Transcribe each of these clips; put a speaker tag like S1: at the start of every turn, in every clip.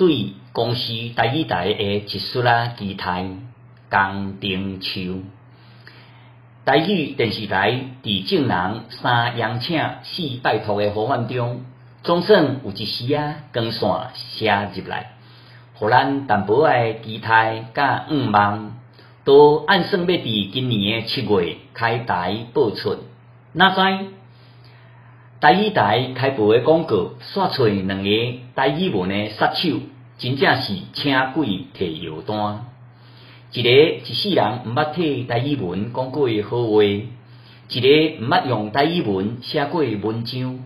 S1: 对公司第二台的一束啊期待江丁秋。台语电视台伫正人三邀请四拜托的呼唤中，总算有一丝啊光线射入来，互咱淡薄仔期待甲愿望，都按算要伫今年的七月开台播出。那知台语台开播的广告，刷出两个台语文的杀手，真正是请鬼摕药单。一个一世人毋捌替台语文讲过的好话，一个毋捌用台语文写过文章，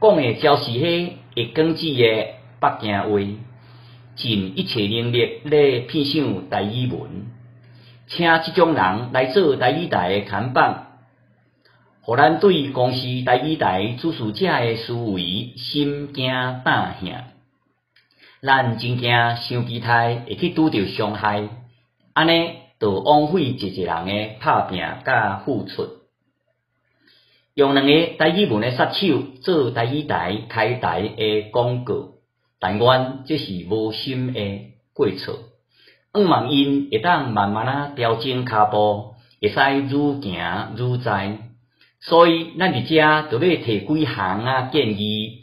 S1: 讲的就是迄会耿直的北京话，尽一切能力来骗想台语文，请即种人来做台语台的看板，互咱对公司第二台主事者的思维心惊胆吓，咱真惊想期待会去拄着伤害。安尼，著枉费一个人诶拍拼甲付出，用两个第二文诶杀手做第二台开台诶广告，但愿这是无心诶过错。希望因会当慢慢啊调整脚步，会使愈行愈知。所以，咱伫遮就要提几项啊建议，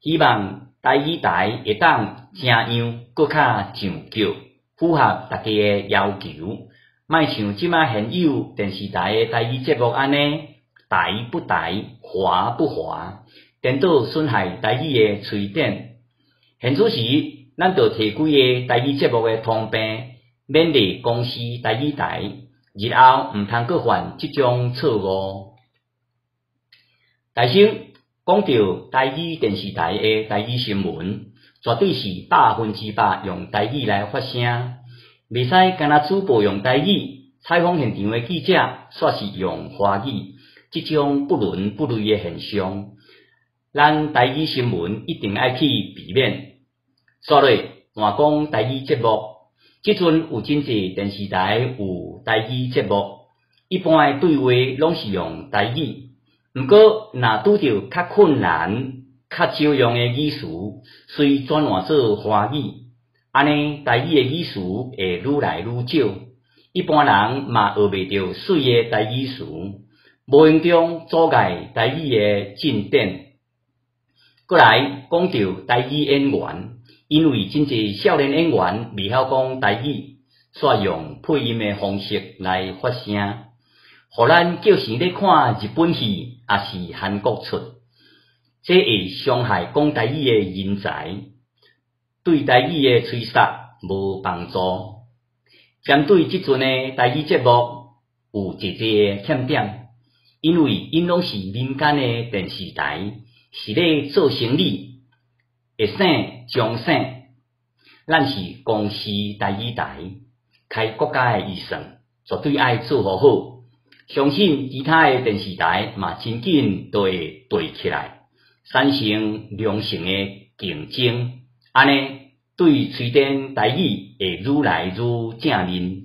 S1: 希望台语台会当正样搁较上脚。符合大家诶要求，卖像即卖现有电视台诶台语节目安尼，台不台，华不华，颠倒损害台语诶吹点。现此时，咱就提几个台语节目诶通病，勉励公司台语台日后毋通搁犯即种错误。大先讲到台语电视台诶台语新闻。绝对是百分之百用台语来发声，未使干那主播用台语，采访现场诶记者煞是用华语，即种不伦不类诶现象，咱台语新闻一定爱去避免。所以，换讲台语节目，即阵有真济电视台有台语节目，一般诶对话拢是用台语，毋过若拄着较困难。较少用诶语词，随转换做华语，安尼台语诶语词会愈来愈少。一般人嘛学袂着水诶台语词，无形中阻碍台语诶进展。过来讲到台语演员，因为真侪少年演员未晓讲台语，煞用配音诶方式来发声，互咱叫成咧看日本戏，也是韩国出。即会伤害讲台语诶人才，对台语诶吹杀无帮助。针对即阵诶台语节目有一个欠点，因为因拢是民间诶电视台，是咧做生意，会省将省，咱是公司台语台，开国家诶预算，绝对爱做好好。相信其他诶电视台嘛，真紧都会对起来。产生良性诶竞争，安尼对水电台语会愈来愈正面。